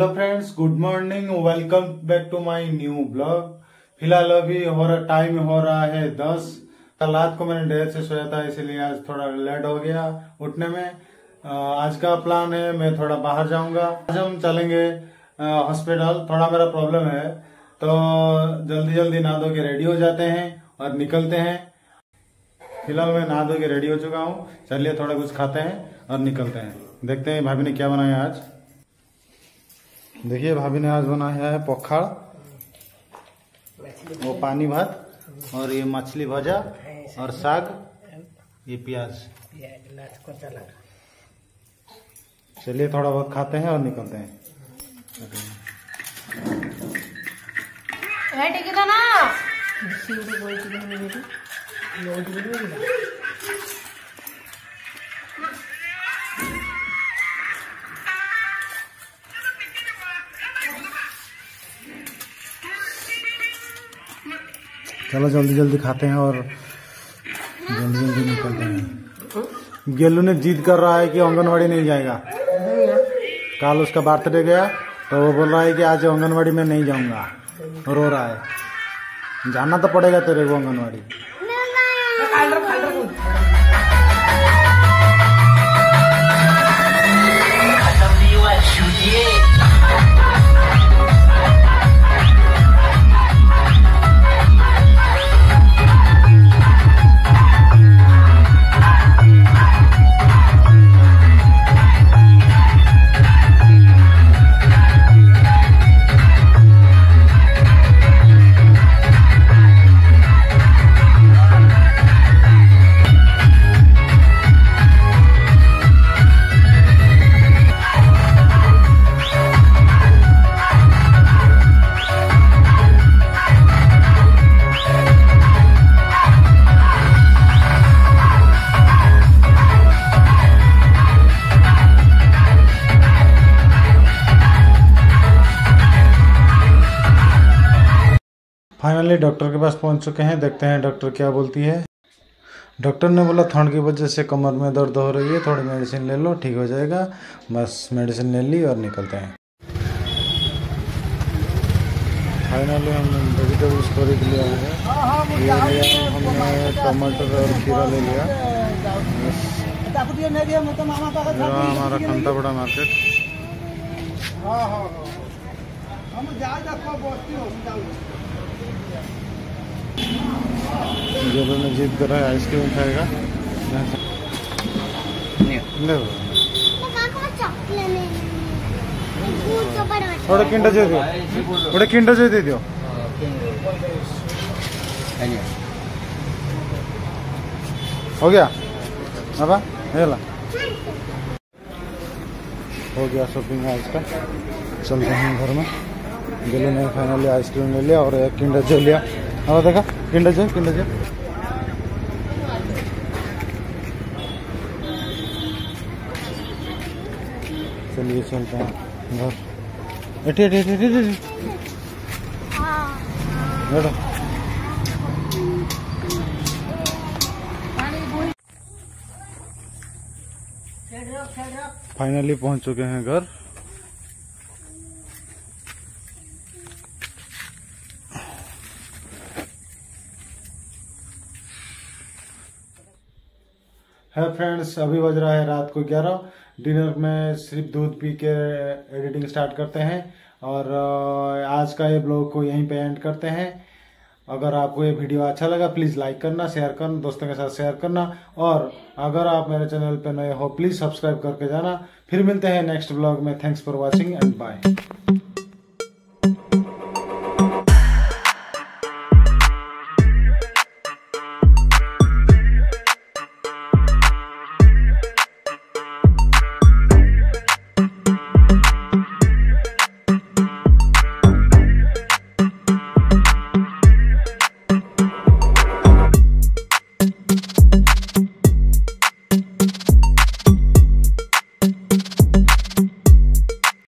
Hello friends good morning welcome back to my new blog फ़िलहाल अभी हो रहा टाइम हो रहा है दस। कल रात को मैंने देर से सोया था, इसीलिए आज थोड़ा लेट हो गया उठने में। आज का प्लान है, मैं थोड़ा बाहर जाऊँगा। आज हम चलेंगे हॉस्पिटल थोड़ा मेरा प्रॉब्लम है तो जल्दी जल्दी नहा धो के रेडी हो जाते हैं और निकलते हैं। फ़िलहाल मैं नहा धो के रेडी हो चुका हूँ। चलिए थोड़ा कुछ खाते हैं और निकलते हैं। देखते हैं भाभी ने क्या बनाया आज। देखिए भाभी ने आज बनाया है पखाल वो पानी भात और ये मछली भजा और साग ये प्याज। चलिए थोड़ा बहुत खाते हैं और निकलते हैं। तो ना चलो जल्दी जल्दी खाते हैं और जल्दी जल्दी निकलते हैं। गेलू ने जिद कर रहा है कि आंगनबाड़ी नहीं जाएगा। कल उसका बर्थडे गया तो वो बोल रहा है कि आज आंगनबाड़ी में नहीं जाऊँगा। रो रहा है। जाना तो पड़ेगा तेरे को आंगनवाड़ी। फाइनली डॉक्टर के पास पहुँच चुके हैं। देखते हैं डॉक्टर क्या बोलती है। डॉक्टर ने बोला ठंड की वजह से कमर में दर्द हो रही है, थोड़ी मेडिसिन ले लो, ठीक हो जाएगा। बस मेडिसिन ले ली और निकलते हैं। फाइनली हमने वेजिटेबल्स खरीद लिया है। ये लिया हमने टमाटर और खीरा ले लिया। हमारा खंता बड़ा मार्केट जोरो ने जिद करा है आइसक्रीम खाएगा। थोड़ा किंडर जो दियो थोड़ा किंडर जो दे दियो। हो गया? अब ये हो गया शॉपिंग आज का। चलते हैं घर में। गेलो ने फाइनली आइसक्रीम ले लिया और एक किंडर जो लिया। अब देखा, किंडर जो किंडर जो चलिए चलते हैं, घर। एटी एटी एटी एटी एटी बैठो। फाइनली पहुँच चुके हैं घर। है फ्रेंड्स अभी बज रहा है रात को 11 डिनर में सिर्फ़ दूध पी के एडिटिंग स्टार्ट करते हैं। और आज का ये ब्लॉग को यहीं पे एंड करते हैं। अगर आपको ये वीडियो अच्छा लगा प्लीज़ लाइक करना शेयर करना, दोस्तों के साथ शेयर करना। और अगर आप मेरे चैनल पे नए हो प्लीज़ सब्सक्राइब करके जाना। फिर मिलते हैं नेक्स्ट ब्लॉग में। Thanks for watching and bye